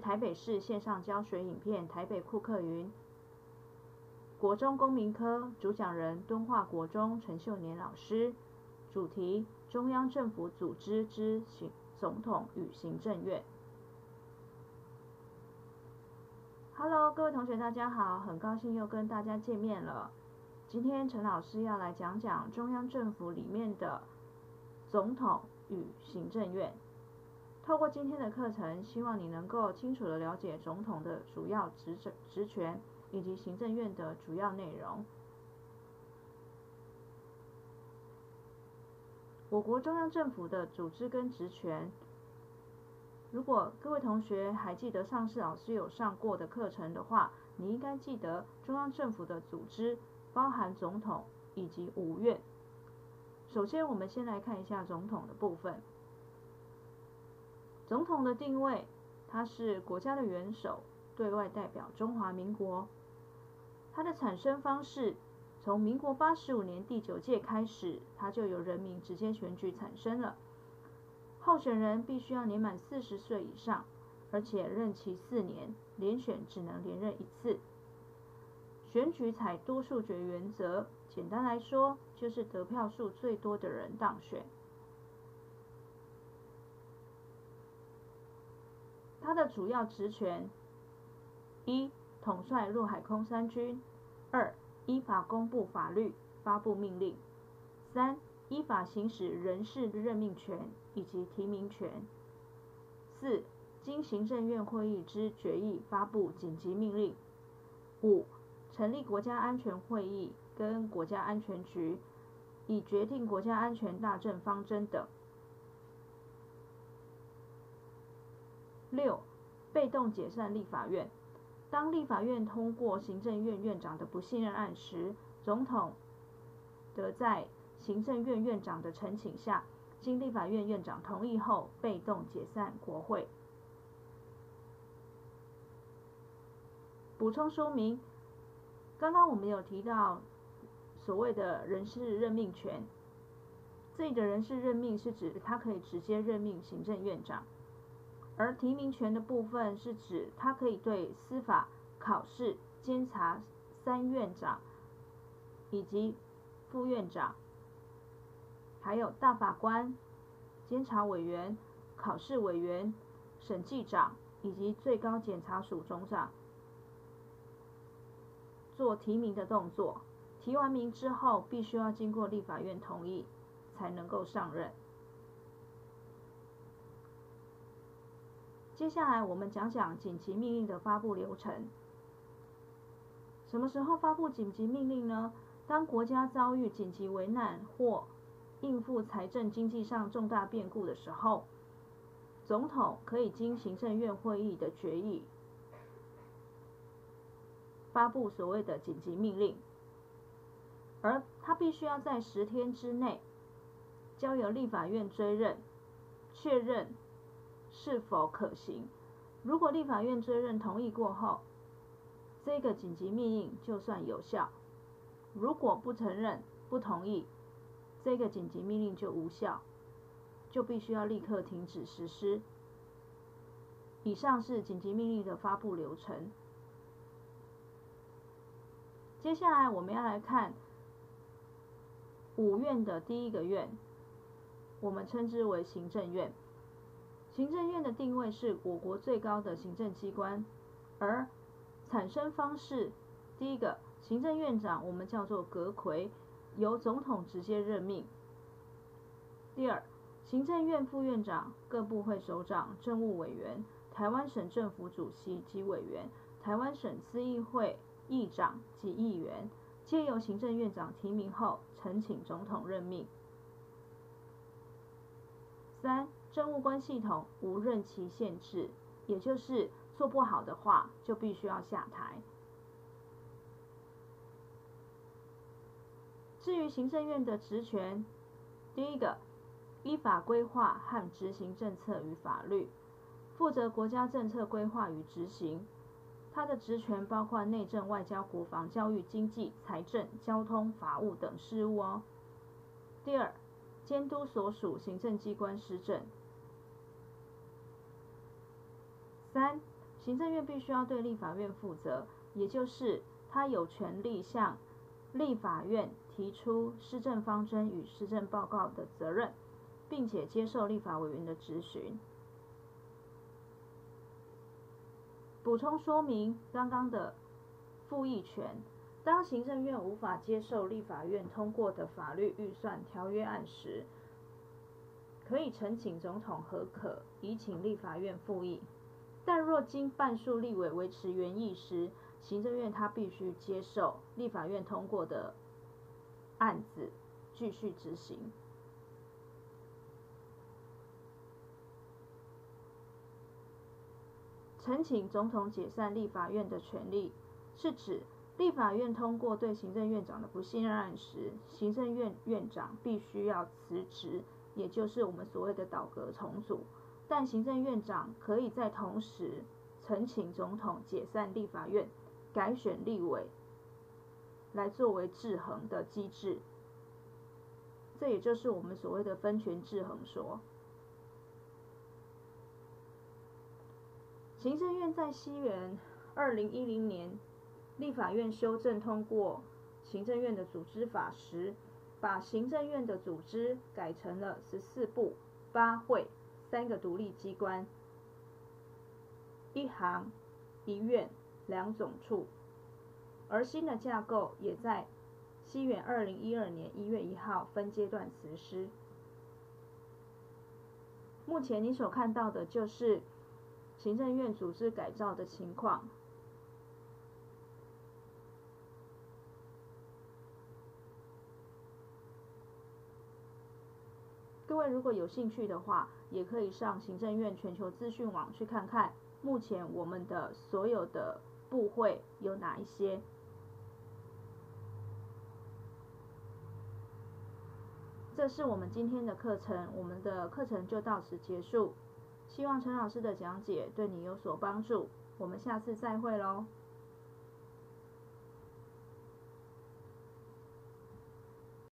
台北市线上教学影片《台北库克云》，国中公民科主讲人敦化国中陈秀年老师，主题中央政府组织之行总统与行政院。Hello，各位同学，大家好，很高兴又跟大家见面了。今天陈老师要来讲讲中央政府里面的总统与行政院。透过今天的课程，希望你能够清楚的了解总统的主要职责、职权以及行政院的主要内容。我国中央政府的组织跟职权，如果各位同学还记得上次老师有上过的课程的话，你应该记得中央政府的组织包含总统以及五院。首先，我们先来看一下总统的部分。总统的定位，他是国家的元首，对外代表中华民国。他的产生方式，从民国八十五年第九届开始，他就由人民直接选举产生了。候选人必须要年满四十岁以上，而且任期四年，连选只能连任一次。选举采多数决原则，简单来说，就是得票数最多的人当选。他的主要职权：一、统帅陆海空三军；二、依法公布法律、发布命令；三、依法行使人事任命权以及提名权；四、经行政院会议之决议发布紧急命令；五、成立国家安全会议跟国家安全局，以决定国家安全大政方针等。六、被动解散立法院。当立法院通过行政院院长的不信任案时，总统得在行政院院长的陈请下，经立法院院长同意后，被动解散国会。补充说明，刚刚我们有提到所谓的人事任命权，这里的人事任命是指他可以直接任命行政院长。而提名权的部分是指，他可以对司法、考试、监察三院长以及副院长，还有大法官、监察委员、考试委员、审计长以及最高检察署总长做提名的动作。提完名之后，必须要经过立法院同意，才能够上任。接下来我们讲讲紧急命令的发布流程。什么时候发布紧急命令呢？当国家遭遇紧急危难或应付财政经济上重大变故的时候，总统可以经行政院会议的决议，发布所谓的紧急命令，而他必须要在十天之内，交由立法院追认，确认。是否可行？如果立法院追认同意过后，这个紧急命令就算有效；如果不承认、不同意，这个紧急命令就无效，就必须要立刻停止实施。以上是紧急命令的发布流程。接下来我们要来看五院的第一个院，我们称之为行政院。行政院的定位是我国最高的行政机关，而产生方式，第一个，行政院长我们叫做阁魁，由总统直接任命；第二，行政院副院长、各部会首长、政务委员、台湾省政府主席及委员、台湾省咨议会议长及议员，皆由行政院长提名后，呈请总统任命。三。政务官系统无任期限制，也就是做不好的话，就必须要下台。至于行政院的职权，第一个，依法规划和执行政策与法律，负责国家政策规划与执行。它的职权包括内政、外交、国防、教育、经济、财政、交通、法务等事务哦。第二，监督所属行政机关施政。三、行政院必须要对立法院负责，也就是他有权利向立法院提出施政方针与施政报告的责任，并且接受立法委员的质询。补充说明刚刚的复议权，当行政院无法接受立法院通过的法律预算条约案时，可以呈请总统核可，以请立法院复议。但若经半数立委维持原意时，行政院他必须接受立法院通过的案子继续执行。呈请总统解散立法院的权利，是指立法院通过对行政院长的不信任案时，行政院院长必须要辞职，也就是我们所谓的倒阁重组。但行政院长可以在同时呈请总统解散立法院，改选立委，来作为制衡的机制。这也就是我们所谓的分权制衡说。行政院在西元二零一零年立法院修正通过行政院的组织法时，把行政院的组织改成了十四部八会。三个独立机关，一行一院两总处，而新的架构也在西元二零一二年一月一号分阶段实施。目前你所看到的就是行政院组织改造的情况。各位如果有兴趣的话，也可以上行政院全球资讯网去看看，目前我们的所有的部会有哪一些。这是我们今天的课程，我们的课程就到此结束。希望陈老师的讲解对你有所帮助，我们下次再会喽。